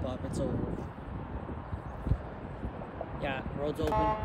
keep up. It's over. Yeah, road's open.